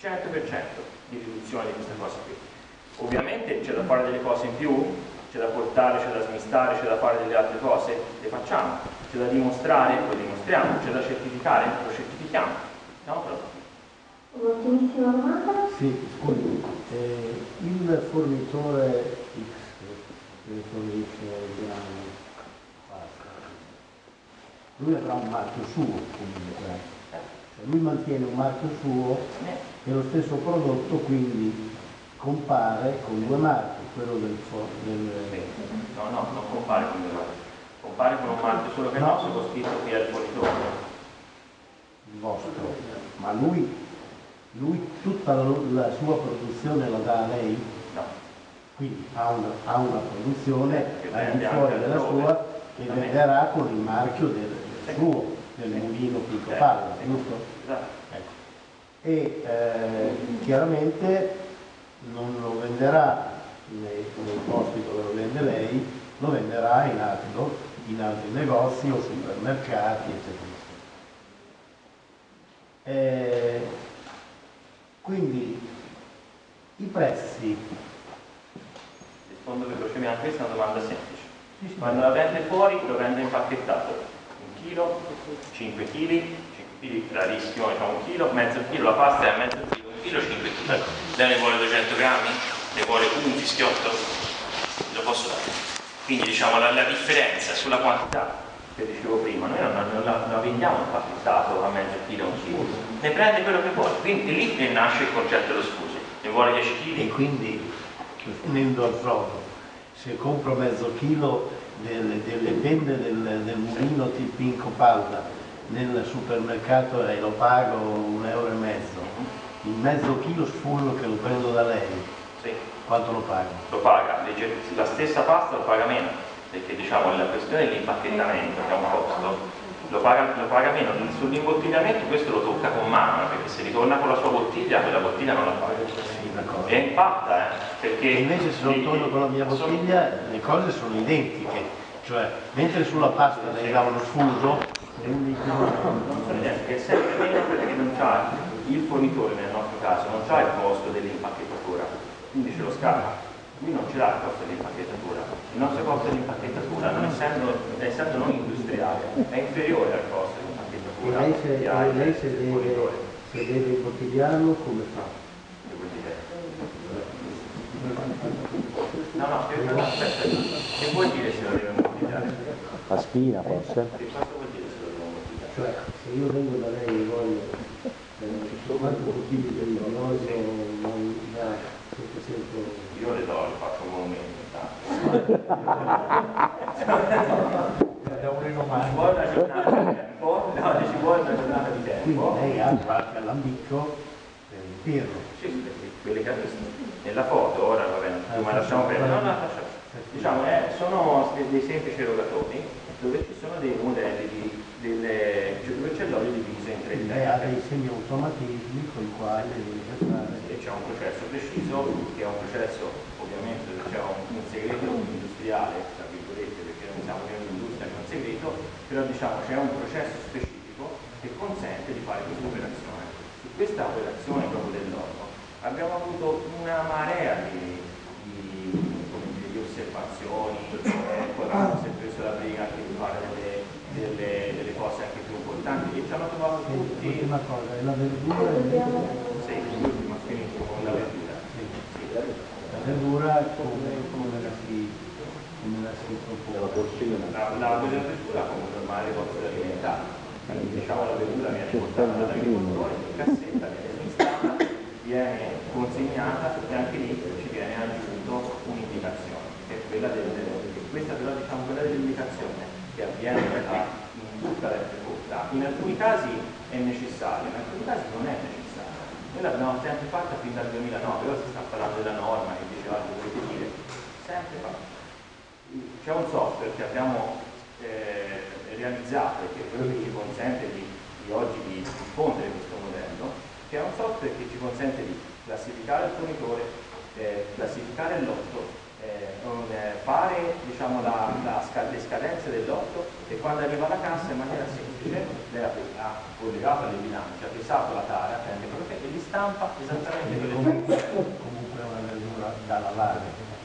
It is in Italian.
100% di riduzione di questa cosa qui. Ovviamente c'è da fare delle cose in più, c'è da portare, c'è da smistare, c'è da fare delle altre cose, le facciamo, c'è da dimostrare, lo dimostriamo, c'è da certificare, lo certifichiamo. Siamo pronti. Un'ultimissima domanda? Sì, scusi, eh, il fornitore X che fornisce il grano, lui avrà un marchio suo comunque. Cioè, lui mantiene un marchio suo e lo stesso prodotto quindi compare con due marchi, quello del, del No, no, non compare con due marchi. Compare con un marchio solo che No. nostro con scritto qui al fornitore. il vostro, ma lui, lui tutta la, sua produzione la dà a lei? No. Quindi ha una, ha una produzione al di fuori della sua che venderà con il marchio del, del Sì. suo, del mulino Pinco Sì, Palla, sì. giusto? Esatto. E eh, chiaramente non lo venderà nei, nei posti dove lo vende lei, lo venderà in altri, in altri negozi o supermercati, eccetera. Eh, quindi i prezzi Rispondo velocemente, questa è una domanda semplice. Quando la vende fuori lo vende impacchettato. Un chilo, 5 kg, 5 kg rarissimo, diciamo un chilo, mezzo chilo, la pasta è mezzo chilo, un chilo, 5 kg. Lei ne vuole 200 grammi? Ne vuole un fischiotto? Lo posso dare. Quindi diciamo la, la differenza sulla quantità che dicevo prima, noi non, non la, la vendiamo impacchettato a mezzo chilo, un chilo, ne prende quello che vuole. Quindi lì nasce il concetto dello scusi. Ne vuole 10 e kg? quindi venendo al frodo, se compro mezzo chilo delle, delle penne del, del mulino tipo Pinco Palla nel supermercato e lo pago un euro e mezzo, il mezzo chilo sfullo che lo prendo da lei, Sì. quanto lo pago? lo paga, la stessa pasta lo paga meno, perché diciamo la questione dell'impacchettamento che è un costo, lo paga, lo paga meno, sull'imbottigliamento questo lo tocca con mano, perché se ritorna con la sua bottiglia, quella bottiglia non la paga. Sì, d'accordo. E impatta, eh, perché... E invece se non torno con la mia sono- bottiglia le cose sono identiche, cioè mentre sulla pasta lei dava uno sfuso, quindi No, no, no, non sono niente, è sempre meno perché non c'ha il fornitore nel nostro caso, non c'ha il costo dell'impacchettatura, quindi ce lo scala. Lui non ce l'ha il costo dell'impacchettatura. Il nostro costo dell'impacchettatura, non essendo, essendo non industriale, è inferiore al costo e dell'impacchettatura. lei se, che il- lei se il deve, se deve imbottigliarlo come fa? No, no, che, aspetta, che vuol dire se lo deve imbottigliare? La spina forse? Che cosa vuol dire se lo deve imbottigliare? Cioè se io vengo da lei e voglio eh, quante bottiglie di olio da 700 Io le do, le faccio un monumento. intanto. da un vuole una giornata di tempo, no, ci vuole una giornata di quindi tempo. lei ha qualche il pirro Sì, sì, perché quelli che ha visto nella foto, ora va bene, ma lasciamo perdere. No, no, lasciamo. Diciamo, eh, sono dei semplici erogatori dove ci sono dei modelli di, delle, cioè, dove c'è l'olio diviso in tre lei ha dei tecniche. semiautomatismi con i quali a fare E c'è un processo preciso, che è un processo ovviamente c'è un, un segreto industriale, tra virgolette, perché non siamo in un'industria che è un segreto, però diciamo c'è un processo specifico che consente di fare questa operazione. Su questa operazione proprio dell'olio abbiamo avuto una marea di, di, di osservazioni, eh, poi abbiamo sempre preso la briga anche di fare delle, delle- delle cose anche più importanti. E ci hanno trovato E tutti. l'ultima cosa è la verdura invece sì, l'ultima finito con la verdura. sì. La verdura come, come la si come la si propone. La, la verdura come normale costo alimentare. Quindi diciamo la verdura viene portata dall'agricoltore in cassetta, viene consegnata e anche lì ci viene aggiunto un'indicazione, che è quella del, questa però diciamo quella dell'indicazione che avviene a- in tutta la frutta. In alcuni casi è necessario, in alcuni casi non è necessario. Noi l'abbiamo sempre fatta fin dal 2009, ora si sta parlando della norma che diceva che dovete dire, sempre fatta c'è un software che abbiamo eh, realizzato e che è quello che ci consente di, di oggi di diffondere questo modello, che è un software che ci consente di classificare il fornitore, eh, classificare il lotto, eh, eh, fare diciamo, la- la sca- le scadenze del lotto e quando arriva alla cassa in maniera semplice lei ha, collegato alle bilance, ha fissato la tara, prende quello che e li stampa esattamente quelle Comunque, comunque è una verdura da lavare.